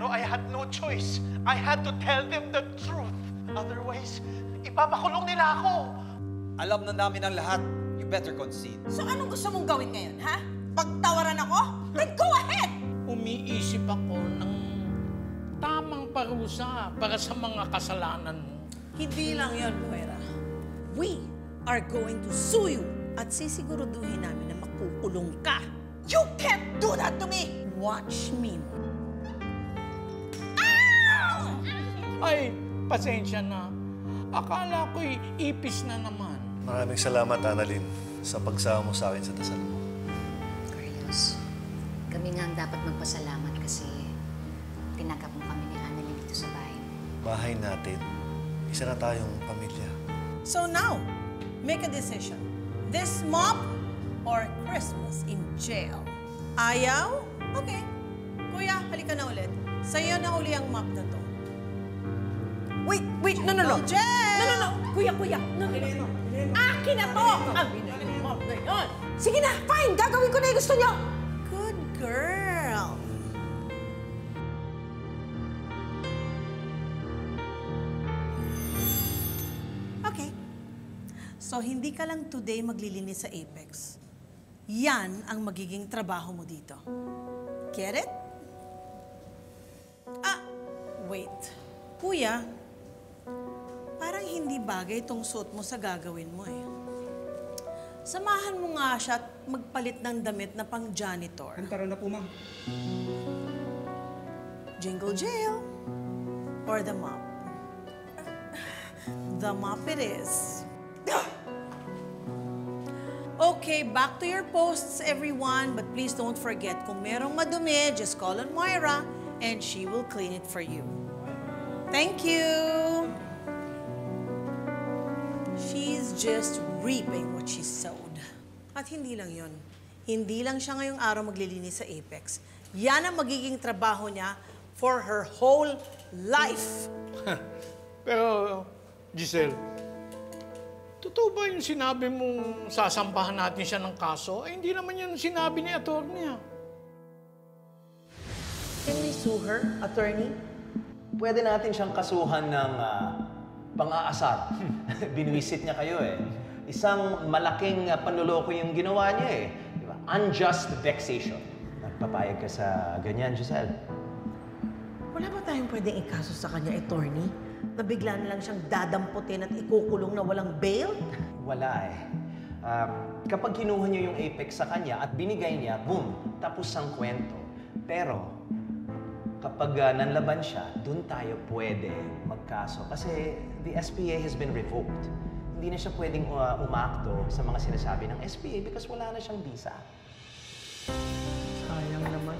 Pero I had no choice. I had to tell them the truth. Otherwise, ipapakulong nila ako. Alam na namin ang lahat. You better concede. So anong gusto mong gawin ngayon, ha? Pagtawaran ako? Then go ahead! Umiisip ako ng tamang parusa para sa mga kasalanan mo. Hindi lang yon, Moira. We are going to sue you at sisiguraduhin namin na makukulong ka. You can't do that to me! Watch me. Ay, pasensya na. Akala ko'y ipis na naman. Maraming salamat, Annalyn, sa pagsama mo sa akin sa dasal mo. Carlos, kami nga ang dapat magpasalamat kasi tinakap mo kami ni Annalyn dito sa bahay. Bahay natin. Isa na tayong pamilya. So now, make a decision. This mop or Christmas in jail? Ayaw? Okay. Kuya, halika na ulit. Sa'yo na uli ang mop na to. Wait, wait, no, no, no. Jail! No, no, no. Kuya, kuya. No, no, no. Akin na to! Ang na yun. Sige na, fine. Gagawin ko na yung gusto niyo. Good girl. Okay. So, hindi ka lang today maglilinis sa Apex. Yan ang magiging trabaho mo dito. Get it? Ah, wait. Kuya, parang hindi bagay itong suot mo sa gagawin mo eh. Samahan mo nga siya at magpalit ng damit na pang janitor. Tara na po, ma'am. Jingle jail or the mop? The mop it is. Okay, back to your posts, everyone. But please don't forget, kung merong madumi, just call on Moira and she will clean it for you. Thank you. She's just reaping what she sowed. At hindi lang yon. Hindi lang siya ngayong araw maglilinis sa Apex. Yan ang magiging trabaho niya for her whole life. Pero, Giselle, totoo ba yung sinabi mong sasampahan natin siya ng kaso? Ay, hindi naman yun sinabi ni attorney ah. Can we sue her, attorney? Pwede natin siyang kasuhan ng ah, pang-aasar. Binuisit niya kayo eh. Isang malaking ah, panluloko yung ginawa niya eh. Di ba? Unjust vexation. Nagpapayag ka sa ganyan, Giselle. Wala ba tayong pwedeng ikaso sa kanya, attorney? Na bigla na lang siyang dadamputin at ikukulong na walang bail? Wala eh. Um, kapag kinuha niyo yung Apex sa kanya at binigay niya, boom, tapos ang kwento. Pero, kapag uh, nanlaban siya, dun tayo pwede magkaso. Kasi the SPA has been revoked. Hindi na siya pwedeng uh, umakto sa mga sinasabi ng SPA because wala na siyang visa. Sayang naman.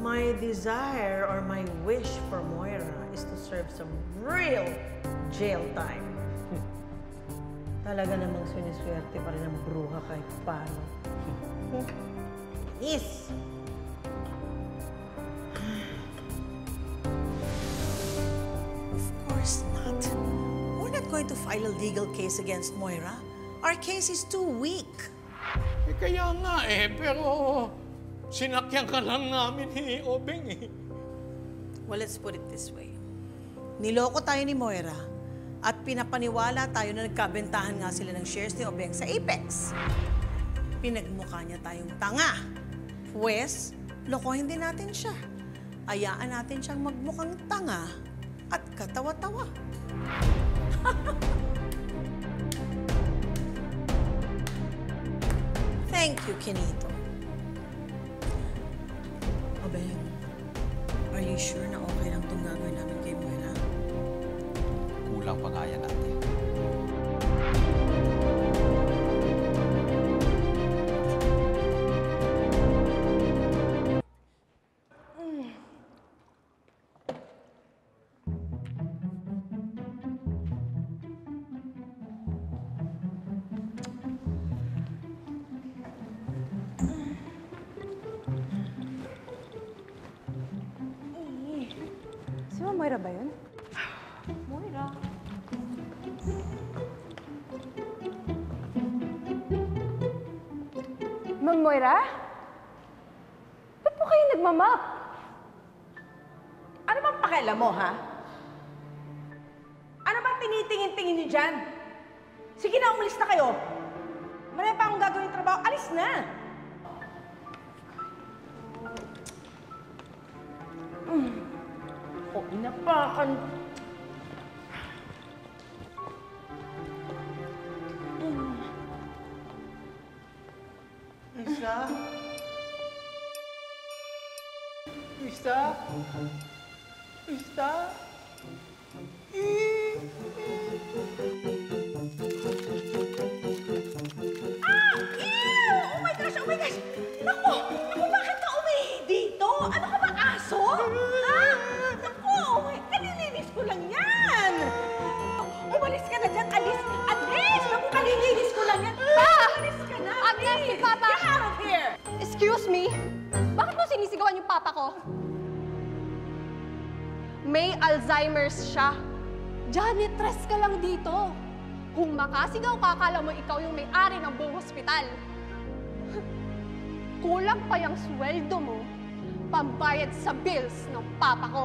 My desire or my wish for Moira is to serve some real jail time. Talaga namang siniswerte pa rin ang bruha kahit paano. Is! Course not. We're not going to file a legal case against Moira. Our case is too weak. Eh, kaya nga eh, pero sinakyan ka lang namin ni Obeng eh. Well, let's put it this way. Niloko tayo ni Moira at pinapaniwala tayo na nagkabentahan nga sila ng shares ni Obeng sa Apex. Pinagmukha niya tayong tanga. Pwes, lokohin din natin siya. Ayaan natin siyang magmukhang tanga at katawa-tawa. Thank you, Kinito. Obeng, are you sure na okay lang itong gagawin namin kay Moira? Kulang pa nga yan ate. Moira ba yun? Moira. Ma'am Moira? Ba't po kayo nagmamap? pakialam mo, ha? Ano ba tinitingin-tingin niyo dyan? Sige na, umalis na kayo. Marami pa akong gagawin trabaho. Alis na! Mann. Hm. Ich da? Ich da? Ich da? Ich, ich. Please! Papa! Get out of here! Excuse me? Bakit mo sinisigawan yung papa ko? May Alzheimer's siya. Janitress ka lang dito. Kung makasigaw ka, akala mo ikaw yung may-ari ng buong hospital. Kulang pa yung sweldo mo, pambayad sa bills ng papa ko.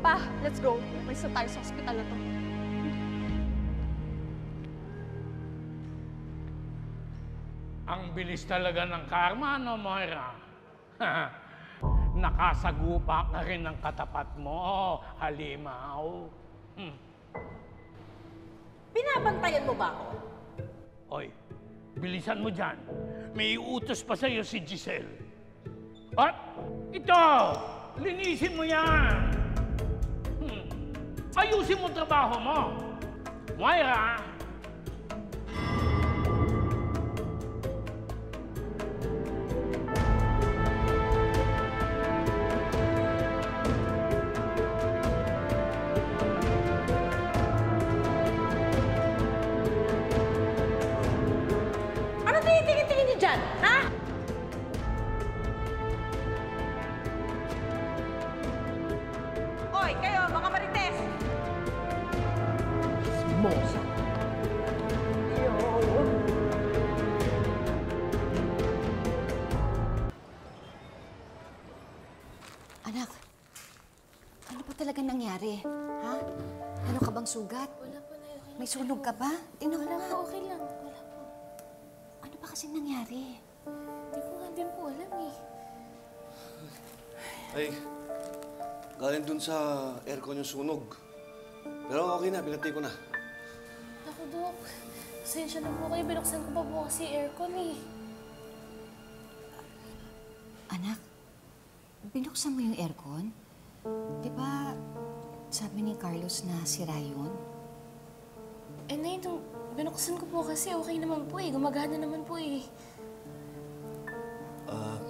Pa, let's go. May tayo sa hospital na to. Ang bilis talaga ng karma, no, Moira? Nakasagupa ka rin ng katapat mo, halimaw. Hmm. Binabantayan mo ba ako? Oy, bilisan mo dyan. May utos pa sa'yo si Giselle. At ito, linisin mo yan. Hmm. Ayusin mo trabaho mo. Moira, Ano sunog ka ba? Tingnan ko nga. okay lang. Wala po. Ano ba kasi nangyari? Hindi ko nga din po alam eh. Ay, galing dun sa aircon yung sunog. Pero okay na, binatay ko na. Ako, Dok. Pasensya na po kayo. Binuksan ko pa po kasi aircon eh. Anak, binuksan mo yung aircon? Di ba sabi ni Carlos na sira yun? Eh, na itong binuksan ko po kasi okay naman po eh. Gumagana naman po eh. Ah,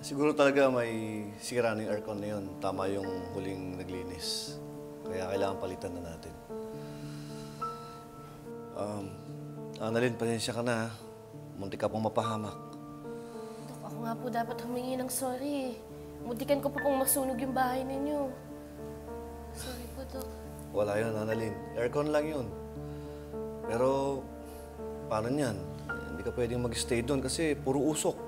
siguro talaga may sira ng aircon na yun. Tama yung huling naglinis. Kaya kailangan palitan na natin. Um, Annalyn, pasensya ka na. Munti ka pong mapahamak. Dok, ako nga po dapat humingi ng sorry eh. Muntikan ko pa pong masunog yung bahay ninyo. Sorry po, Dok. Wala yun, Annalyn. Aircon lang yun. Pero, paano niyan? Hindi ka pwedeng mag-stay doon kasi puro usok.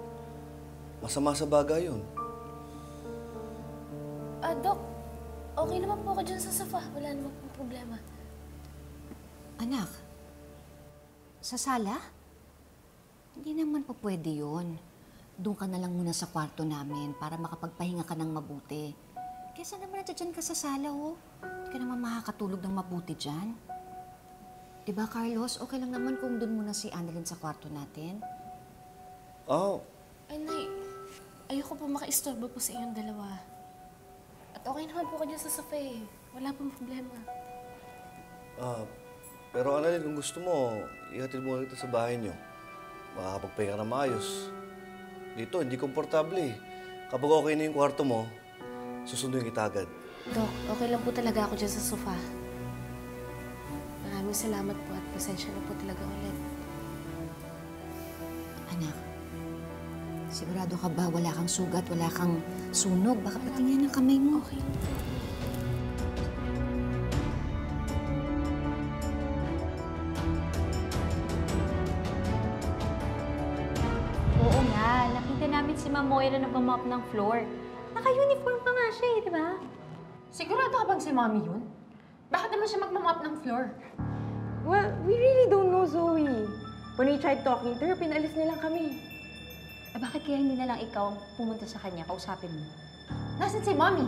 Masama sa bagay yun. Ah, Dok. Okay naman po ako dyan sa sofa. Wala naman pong problema. Anak, sa sala? Hindi naman po pwede yun. Doon ka na lang muna sa kwarto namin para makapagpahinga ka ng mabuti. Kesa naman nandiyan ka sa sala, oh. Hindi ka naman makakatulog ng mabuti dyan. Diba, Carlos? Okay lang naman kung doon muna si Annalyn sa kwarto natin. Oh, Ay, Nay. Ayoko po makaistorbo po sa inyong dalawa. At okay naman po kayo sa sofa eh. Wala pong problema. ah, pero Annalyn, kung gusto mo, ihatid mo kita sa bahay niyo. Makakapagpahinga na maayos. Dito, hindi komportable eh. Kapag okay na yung kwarto mo, susunduin kita agad. Dok, okay lang po talaga ako dyan sa sofa. Maraming salamat po at pasensya na po talaga ulit. Anak, sigurado ka ba wala kang sugat, wala kang sunog? Baka patingin ng kamay mo. Okay. Oo nga, nakita namin si Ma'am Moira nagmamop ng floor. Naka-uniform pa nga siya eh, di ba? Sigurado ka bang si Mommy yun? Bakit naman siya magmamap ng floor? Well, we really don't know, Zoe. When we tried talking to her, pinalis nilang kami. Eh, bakit kaya hindi na lang ikaw ang pumunta sa kanya, kausapin mo? Nasaan si Mommy?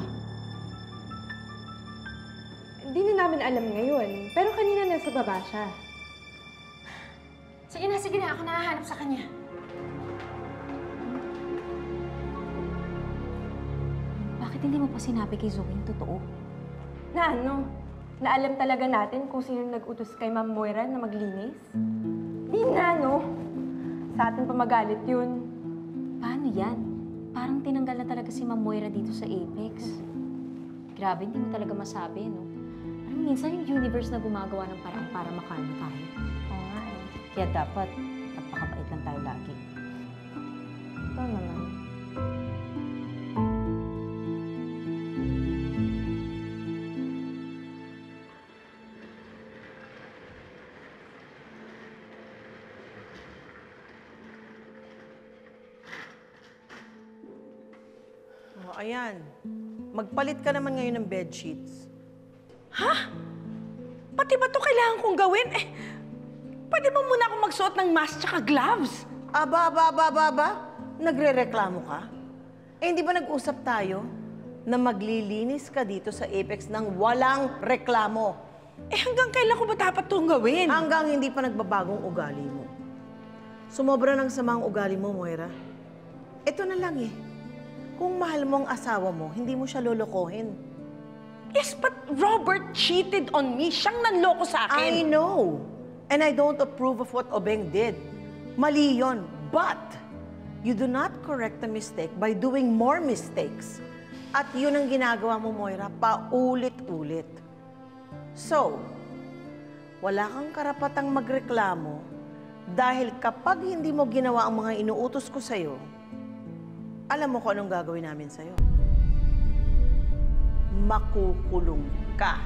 Hindi na namin alam ngayon. Pero kanina nasa baba siya. Sige na, sige na. Ako nahahanap sa kanya. Bakit hindi mo pa sinabi kay Zoe yung totoo? Na ano? Na alam talaga natin kung sino nag-utos kay Ma'am Moira na maglinis? Di na, no? Sa atin pa magalit yun. Paano yan? Parang tinanggal na talaga si Ma'am Moira dito sa Apex. Grabe, hindi mo talaga masabi, no? Parang minsan yung universe na gumagawa ng paraan para makalma tayo. Oo nga eh. Kaya dapat, napakabait lang tayo lagi. Ito naman. Ayan. Magpalit ka naman ngayon ng bed sheets. Ha? Pati ba to kailangan kong gawin? Eh, pwede mo muna ako magsuot ng mask tsaka gloves? Aba, aba, aba, aba, aba. Nagre-reklamo ka? Eh, hindi ba nag-usap tayo na maglilinis ka dito sa Apex ng walang reklamo? Eh, hanggang kailan ko ba dapat itong gawin? Hanggang hindi pa nagbabagong ugali mo. Sumobra ng samang ugali mo, Moira. Ito na lang eh. Kung mahal mo ang asawa mo, hindi mo siya lolokohin. Yes, but Robert cheated on me. Siyang nanloko sa I akin. know. And I don't approve of what Obeng did. Mali yon. But, you do not correct the mistake by doing more mistakes. At yun ang ginagawa mo, Moira, paulit-ulit. So, wala kang karapatang magreklamo dahil kapag hindi mo ginawa ang mga inuutos ko sa'yo, alam mo kung anong gagawin namin sa'yo. Makukulong ka.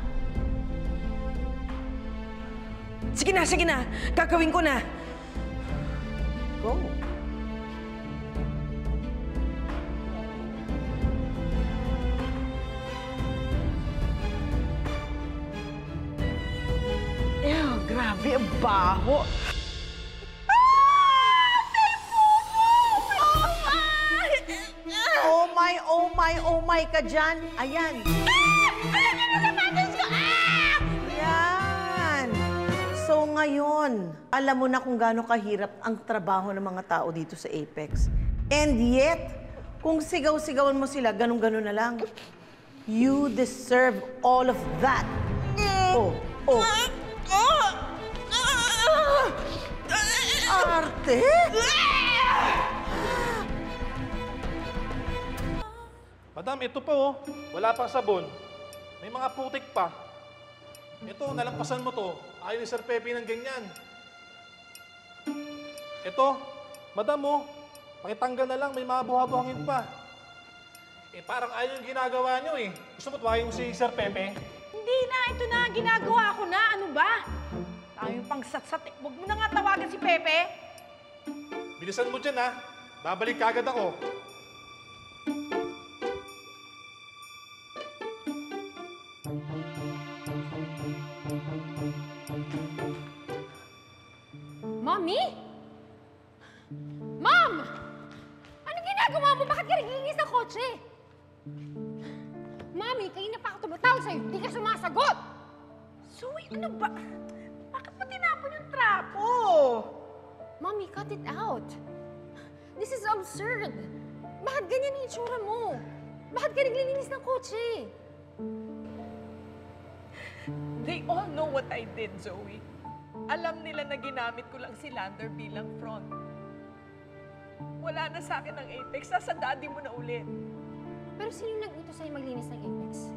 Sige na, sige na. Gagawin ko na. Go. Ew, grabe, ang baho. My, oh my ka dyan. Ayan. Ayan. So ngayon, alam mo na kung gaano kahirap ang trabaho ng mga tao dito sa Apex. And yet, kung sigaw-sigawan mo sila, ganun-ganun na lang. You deserve all of that. Oh, oh. Arte? Madam, ito pa oh. Wala pang sabon. May mga putik pa. Ito, nalampasan mo to. Ayaw ni Sir Pepe ng ganyan. Ito, madam oh. Pakitanggal na lang, may mga buha-buhangin pa. Eh, parang ayaw yung ginagawa nyo eh. Gusto mo tuwahin mo si Sir Pepe? Hindi na, ito na. Ginagawa ko na. Ano ba? Tayo pang satsat. eh. Huwag mo na nga tawagan si Pepe. Bilisan mo dyan ha. Babalik kagad ako. Mommy? Mom! Anong ginagawa mo? Bakit ka naglilinis ng kotse? Mommy, kayo na pa ako tumatawag sa'yo. Hindi ka sumasagot! Zoe, ano ba? Bakit mo tinapon yung trapo? Mommy, cut it out. This is absurd. Bakit ganyan ang itsura mo? Bakit ka naglilinis ng kotse? They all know what I did, Zoe. Alam nila na ginamit ko lang si Lander bilang front. Wala na sa akin ang Apex. Nasa daddy mo na ulit. Pero sino nag-utos sa'yo maglinis ng Apex?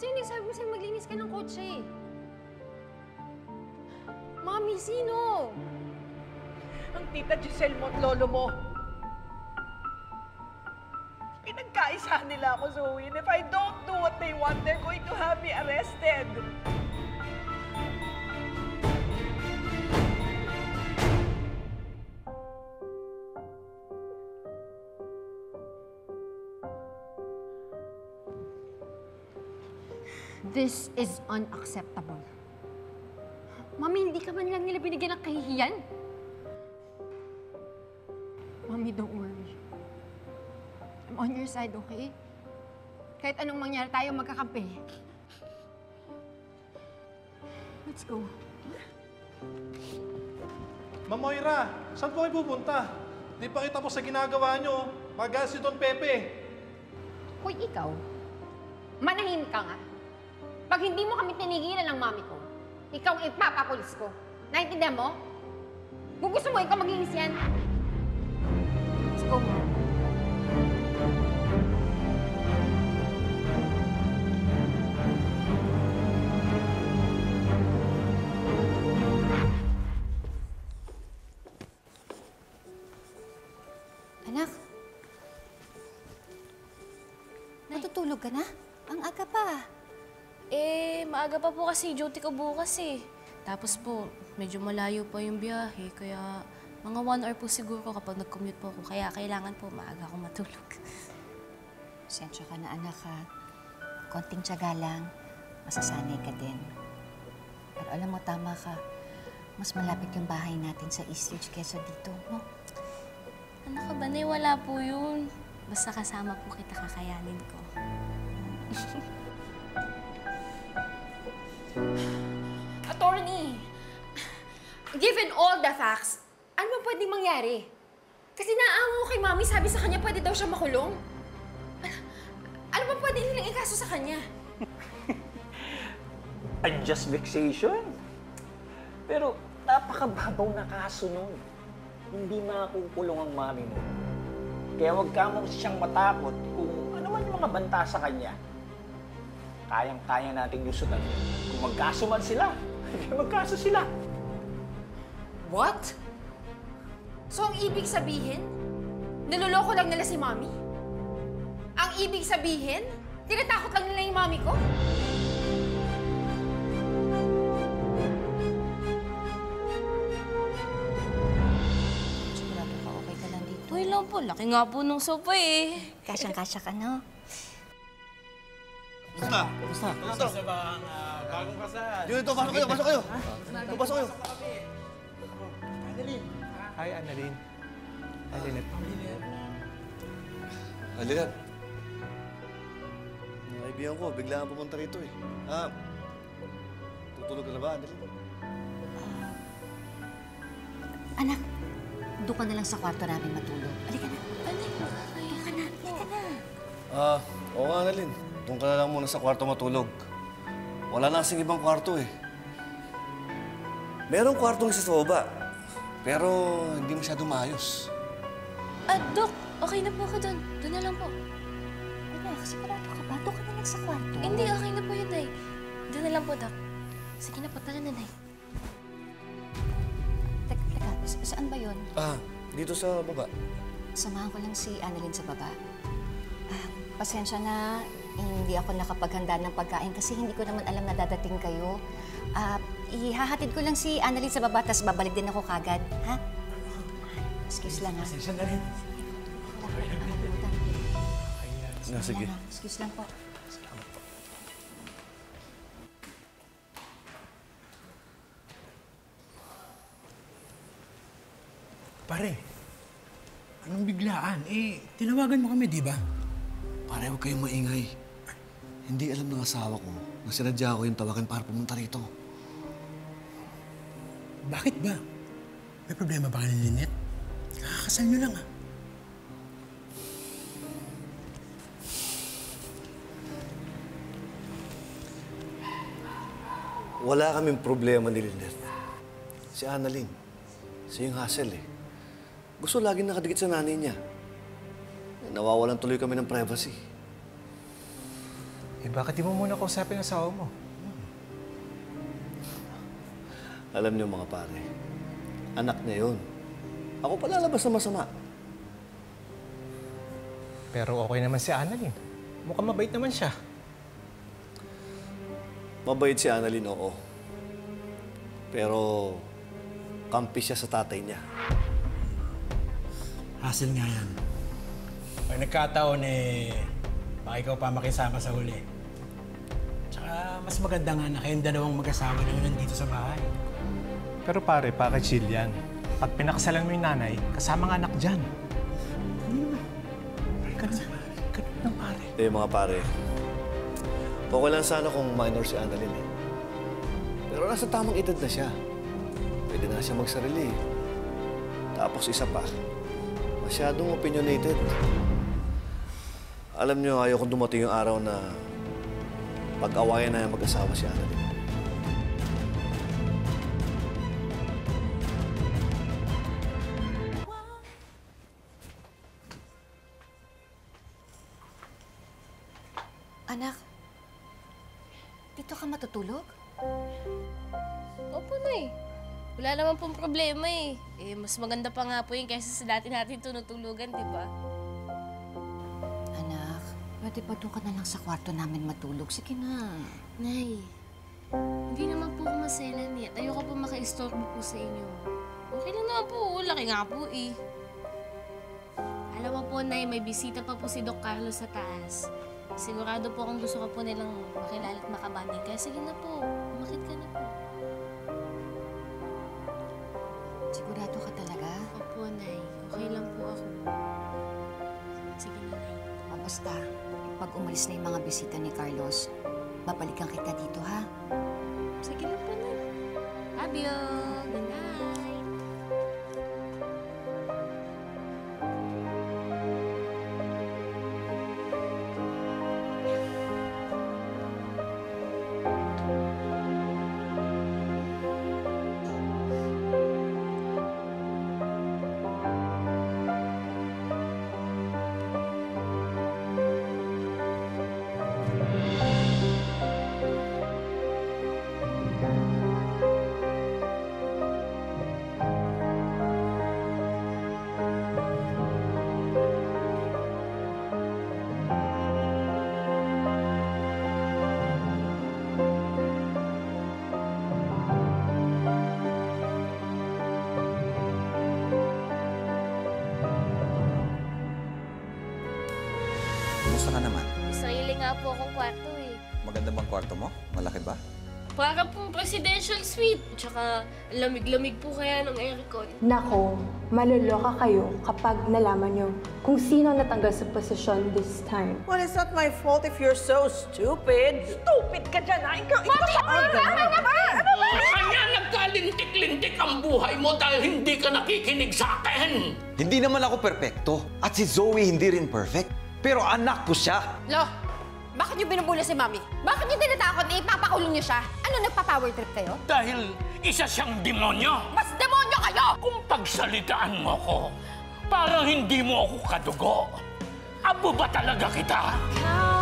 Sino nagsabi mo sa'yo maglinis ka ng kotse? Mommy, sino? Ang tita Giselle mo at lolo mo. Pinagkaisa nila ako, Zoe. And if I don't do what they want, they're going to have me arrested. This is unacceptable. Mami, hindi ka man lang nila binigyan ng kahihiyan. Mami, don't worry. I'm on your side, okay? Kahit anong mangyari tayo, magkakampi. Let's go. Ma'am Moira, saan po kayo pupunta? Di pa kita po sa ginagawa nyo. Magal si Don Pepe. Hoy, ikaw. Manahin ka nga. Pag hindi mo kami tinigilan ng mami ko, ikaw ang ipapapulis ko. Naintindihan mo? Kung gusto mo, ikaw maging yan. Let's go, Mom. Anak, natutulog ka na? Ang aga pa. Eh, maaga pa po kasi duty ko bukas eh. Tapos po, medyo malayo pa yung biyahe, kaya mga one hour po siguro kapag nag-commute po ako. Kaya kailangan po maaga ako matulog. Sensya ka na anak ha. Konting tiyaga lang, masasanay ka din. Pero alam mo, tama ka. Mas malapit yung bahay natin sa Eastridge kesa dito, no? Ano ka ba, Nay? Wala po yun. Basta kasama po kita kakayanin ko. Attorney, given all the facts, ano ba pwedeng mangyari? Kasi ko kay Mami, sabi sa kanya pwede daw siya makulong. Ano ba pwede nilang ikaso sa kanya? Unjust vexation. Pero napakababaw na kaso nun. Hindi makukulong ang mami mo. Kaya huwag ka mo siyang matakot kung ano man yung mga banta sa kanya. Kayang-kaya nating lusutan. Kung magkaso man sila, hindi magkaso sila. What? So ang ibig sabihin, niloloko lang nila si Mami? Ang ibig sabihin, tinatakot lang nila yung Mami ko? Sigurado ka okay ka lang dito. Uy lang po, laki nga po nung sopa eh. Kasyang-kasya ka, no? Kumusta? Kumusta? Kumusta? Sa bang ah, bagong kasal? Dito, pasok kayo, pasok kayo. Dito, pasok kayo. Hi, Annalyn. Hi, Lynette. Alilat. Mga kaibigan ko, bigla nga pumunta rito eh. Ah, tutulog ka na ba, Annalyn? Anak, doon ka na lang sa kwarto namin matulog. Halika na. Halika na. Halika na. Ah, oo nga, Annalyn. Doon ka na lang muna sa kwarto matulog. Wala na kasing ibang kwarto eh. Merong kwartong isa sa baba. Pero hindi masyado maayos. Ah, Dok, okay na po ako doon. Doon na lang po. Anak, sigurado ka ba? Doon ka na lang sa kwarto. Hindi, okay na po yun, Nay. Doon na lang po, Dok. Sige na po, tara na, Nay. Teka, teka. sa- Saan ba yun? Ah, dito sa baba. Samahan ko lang si Annalyn sa baba. Ah, pasensya na, hindi ako nakapaghanda ng pagkain kasi hindi ko naman alam na dadating kayo. Ah, ihahatid ko lang si Annalyn sa baba, tapos babalik din ako kagad. Ha? Excuse lang, ha? Pasensya na rin. Ah, sige. Excuse lang po. Pare, anong biglaan? Eh, tinawagan mo kami, di ba? Pare, huwag kayong maingay. Hindi alam ng asawa ko na sinadya ko yung tawagan para pumunta rito. Bakit ba? May problema ba ka ni Lynette? Kakasal nyo lang, ah. Wala kaming problema ni Lynette. Si Annalyn. Siya yung hassle eh. Gusto laging nakadikit sa nanay niya. Nawawalan tuloy kami ng privacy. Eh, bakit di mo muna kausapin ang asawa mo? Alam niyo mga pare, anak niya yun. Ako palalabas na masama. Pero okay naman si Annalyn. Mukhang mabait naman siya. Mabait si Annalyn, oo. Pero kampi siya sa tatay niya. Hassle nga yan. Pag nagkataon eh, baka ikaw pa makisama sa huli. Tsaka mas maganda nga na kayong dalawang mag-asawa na yun nandito sa bahay. Pero pare, package deal yan. Pag pinakasalan mo yung nanay, kasama ang anak dyan. Eh mga pare, okay lang sana kung minor si Annalyn eh. Pero nasa tamang edad na siya. Pwede na siya magsarili. Tapos isa pa, masyadong opinionated. Alam niyo, ayaw kong dumating yung araw na pag-awayan na yung mag-asawa si Annalyn. Anak, dito ka matutulog? Opo, Nay. Wala naman pong problema eh. Eh, mas maganda pa nga po yun kaysa sa dati natin tunutulugan, di ba? Pwede ba doon ka na lang sa kwarto namin matulog? Sige na. Nay, hindi naman po ako maselan eh. Ayoko po maka-istorbo po sa inyo. Okay lang naman po. Laki nga po eh. Alam mo po, Nay, may bisita pa po si Doc Carlos sa taas. Sigurado po kung gusto ka po nilang makilala at makabanding. Kaya sige na po, umakit ka na po. Sigurado ka talaga? Opo, Nay. Okay lang po ako. Sige na, Nay. O basta, pag umalis na yung mga bisita ni Carlos, babalikan kita dito, ha? Sige na po, Nay. Love you. Good night. Po akong kwarto eh. Maganda bang kwarto mo? Malaki ba? Para pong presidential suite. Tsaka lamig-lamig po kaya ng aircon. Nako, maluloka kayo kapag nalaman nyo kung sino ang natanggal sa posisyon this time. Well, it's not my fault if you're so stupid. Stupid ka dyan, ha? Ikaw, ikaw Mami, sa ano ba? Ano ba? Kanya nagkalintik-lintik ang buhay mo dahil hindi ka nakikinig sa akin. Hindi naman ako perpekto. At si Zoe hindi rin perfect. Pero anak ko siya. Lo, bakit niyo binubula si Mami? Bakit niyo tinatakot na ipapakulong niyo siya? Ano, nagpa-power trip kayo? Dahil isa siyang demonyo. Mas demonyo kayo! Kung pagsalitaan mo ko, parang hindi mo ako kadugo. Abo ba talaga kita? Ikaw,